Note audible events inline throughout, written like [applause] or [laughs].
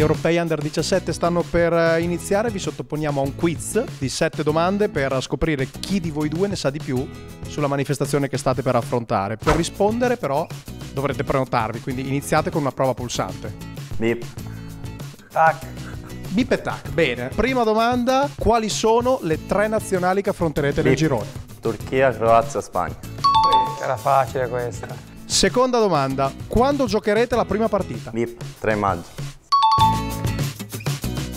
Gli europei under 17 stanno per eh, iniziare, vi sottoponiamo a un quiz di 7 domande per scoprire chi di voi due ne sa di più sulla manifestazione che state per affrontare. Per rispondere però dovrete prenotarvi, quindi iniziate con una prova pulsante. Bip. Tac. Bip e tac, bene. Prima domanda, quali sono le tre nazionali che affronterete nel Bip. girone? Turchia, Croazia, Spagna. Era facile questa. Seconda domanda, quando giocherete la prima partita? Bip. 3 maggio.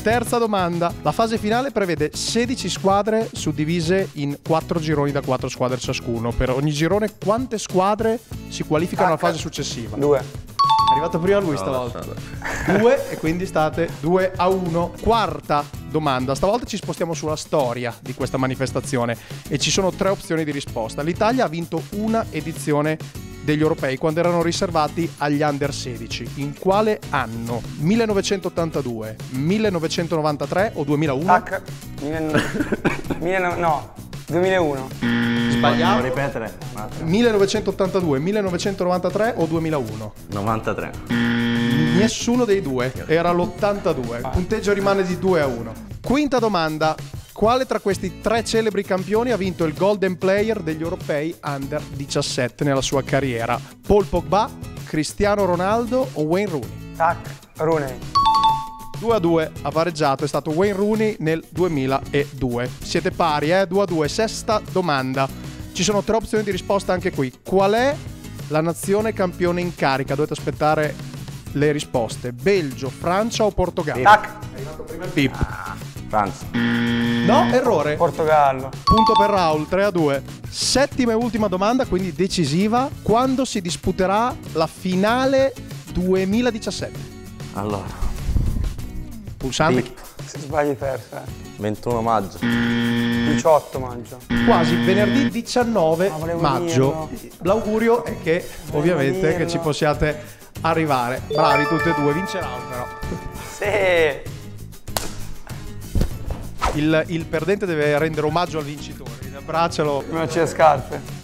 Terza domanda, la fase finale prevede 16 squadre suddivise in 4 gironi da 4 squadre ciascuno. Per ogni girone quante squadre si qualificano alla fase successiva? Due. È arrivato prima lui stavolta. [laughs] Due e quindi state 2 a 1. Quarta domanda. Stavolta ci spostiamo sulla storia di questa manifestazione e ci sono tre opzioni di risposta. L'Italia ha vinto una edizione degli europei quando erano riservati agli under 16. In quale anno? 1982, 1993 o 2001? Tac. 1900 no. 2001. Sbagliato. Devo ripetere? Un attimo. 1982, 1993 o 2001? 93. Nessuno dei due, era l'82. Il punteggio rimane di 2 a 1. Quinta domanda. Quale tra questi tre celebri campioni ha vinto il Golden Player degli europei under 17 nella sua carriera? Paul Pogba, Cristiano Ronaldo o Wayne Rooney? Tac. Rooney. 2 a 2 ha pareggiato, è stato Wayne Rooney nel 2002. Siete pari, eh? 2 a 2. Sesta domanda. Ci sono tre opzioni di risposta anche qui. Qual è la nazione campione in carica? Dovete aspettare le risposte. Belgio, Francia o Portogallo? Tac. Pip. Francia. No, errore. Portogallo. Punto per Raul, 3 a 2. Settima e ultima domanda, quindi decisiva. Quando si disputerà la finale 2017? Allora. Pulsante. Se sbagli perso, eh. 21 maggio. 18 maggio. Quasi venerdì 19 Ah, volevo maggio. dirlo. L'augurio è che ovviamente che dirlo. ci possiate arrivare. Bravi tutti e due, vince Raul però. Sì. Il, il perdente deve rendere omaggio al vincitore. Abbraccialo. Non c'è scarpe.